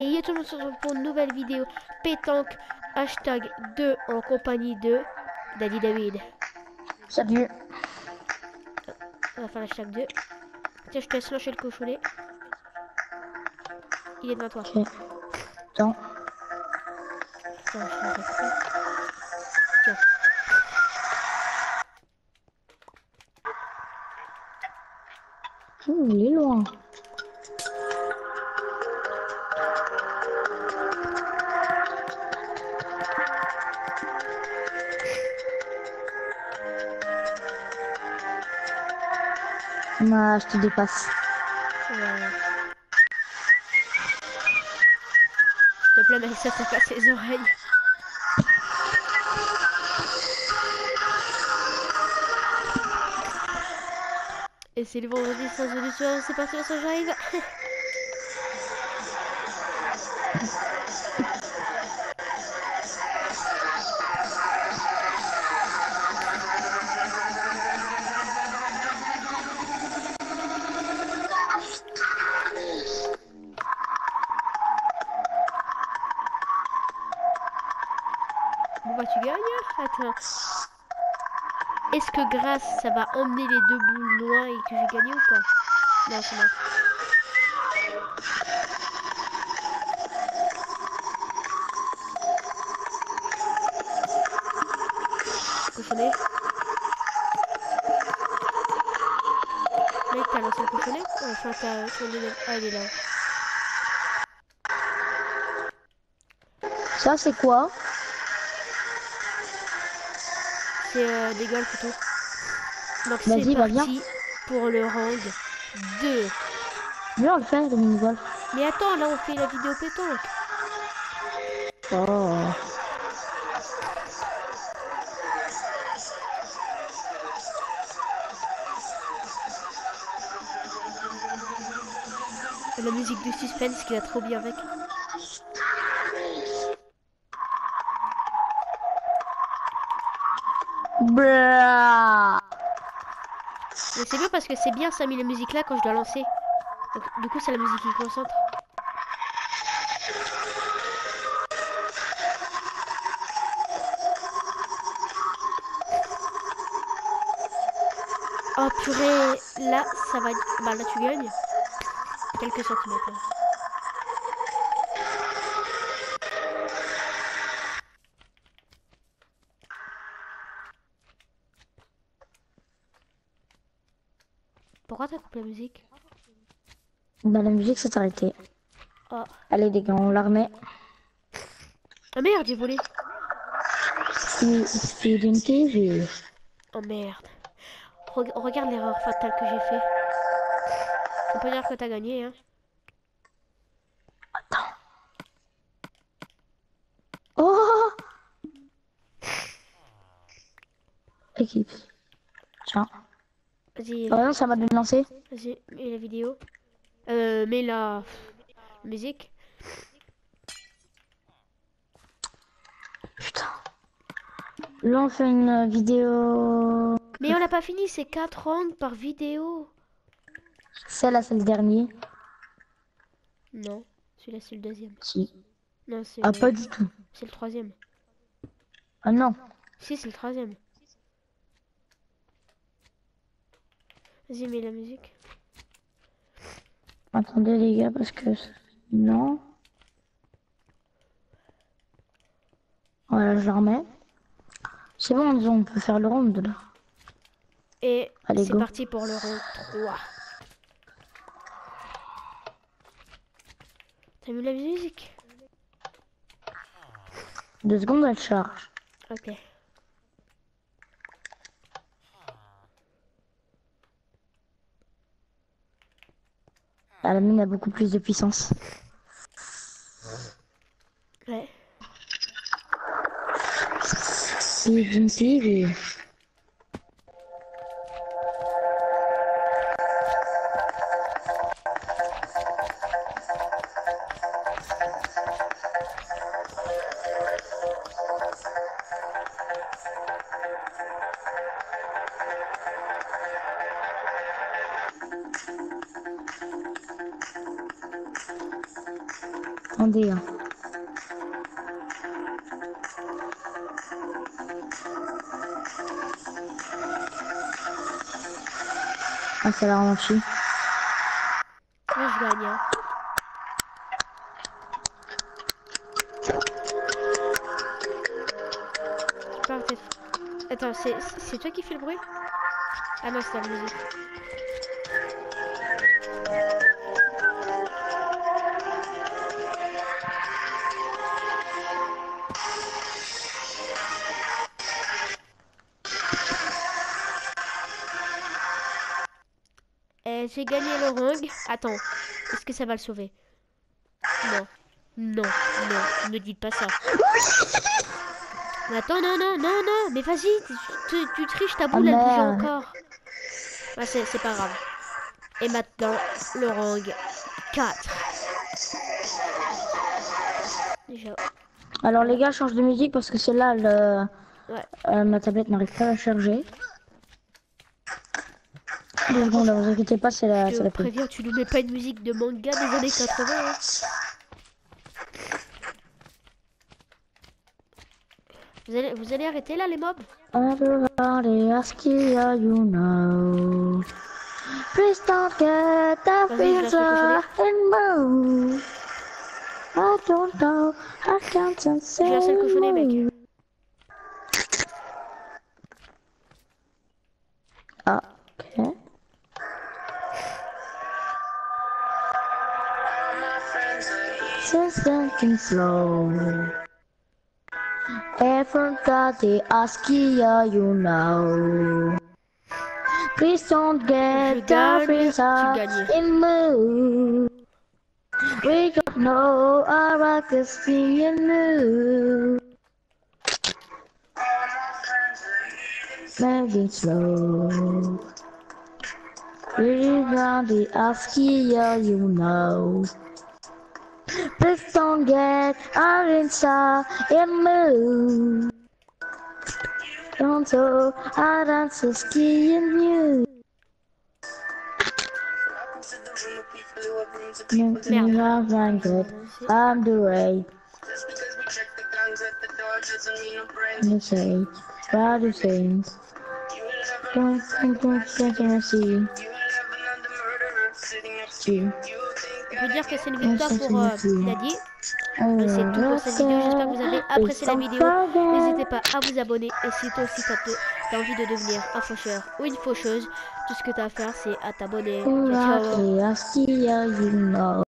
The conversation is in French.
Et tout le monde se retrouve pour une nouvelle vidéo pétanque hashtag 2 en compagnie de Daddy David. Salut. On va faire hashtag 2. Tiens, je te laisse lâcher le cochonnet. Il est devant toi. Attends. Attends, je vais arrêter. Tiens. Ah, je te dépasse. Voilà. S'il te plaît, mais ça, casse les oreilles. Et c'est le vendredi sans solution, c'est parti, on j'arrive. Bon bah tu gagnes. Est-ce que grâce ça va emmener les deux boules loin et que j'ai gagné ou pas? Non, c'est mort. Mec, t'as lancé le cochonnet Enfin, t'as tourné le... Ah, il est là. Ça, c'est quoi? C'est euh, des golfs tout. Donc c'est viens. parti pour le round 2. Viens, on le fait, le mini-golf. Mais attends, là on fait la vidéo pétanque. Oh. La musique de suspense qui va trop bien avec. Blah. Mais c'est bien parce que c'est bien ça mis la musique là quand je dois lancer. Donc, du coup c'est la musique qui concentre. Oh purée, là ça va... Bah là tu gagnes. Quelques centimètres. Pourquoi t'as coupé la musique Bah, la musique s'est arrêtée. Oh. Allez, les gars, on la remet. Ah merde, j'ai volé. C'est d'une TV. Oh merde. Reg- regarde l'erreur fatale que j'ai fait. On peut dire que t'as gagné, hein. Attends. Oh Équipe. Tiens. Vas-y, Oh non, ça m'a donné lancer. vas-y, mets la vidéo. Euh, mets la musique. Putain. Là, on fait une vidéo. Mais on l'a pas fini, c'est 4 rounds par vidéo. Celle-là, c'est le dernier. Non, celui-là c'est le deuxième. Si. Non, c'est Ah, le... pas du tout. c'est le troisième. Ah non. Si, c'est le troisième. Vas-y, mets la musique. Attendez, les gars, parce que. Non. Voilà, je la remets. C'est bon, disons, on peut faire le round là. Et c'est parti pour le round 3. T'as mis la musique Deux secondes, elle charge. Ok. Ah, la mine a beaucoup plus de puissance. Ouais. C'est d'une en D1. Hein. Ah, ça l'a ralentit. Je gagne. Hein. Attends, Attends c'est toi qui fais le bruit? Ah non, c'est la musique. Eh, J'ai gagné le ring. Attends, est-ce que ça va le sauver? Non. Non, non, ne dites pas ça. Mais attends, non, non, non, non, mais vas-y, tu, triches, ta boule, elle bouge encore. Ah, c'est c'est pas grave. Et maintenant, le rang 4. Déjà, Alors les gars, change de musique parce que celle-là, le... Ouais. euh, ma tablette n'arrive pas à la charger. Deux secondes, vous inquiétez pas, c'est la, je te préviens, tu nous mets pas une musique de manga des années 80. hein. Vous allez, vous allez arrêter là, les mobs? Everybody ask you how you know. Please don't get that Vas-y, je lâche le visa and move. I don't know, I can't Je mec. Ah, ok. Say something slow. Everybody ask you how you know. Please don't Je get gagne, the visa tu gagnes. and move. We don't know our see and move. Maybe slow. Everybody ask you how you know. Please don't get our inside and move. Don't so I dance to ski and you. Make me Merde. love blanket. I'm the way. You say, what do you think? Don't think that I see you. Je veux dire que c'est une victoire pour euh, Daddy. Euh, C'est tout pour cette vidéo. J'espère que vous avez apprécié la vidéo. N'hésitez pas à vous abonner. Et si toi aussi t'as as envie de devenir un faucheur ou une faucheuse, tout ce que tu as à faire, c'est à t'abonner. Ciao,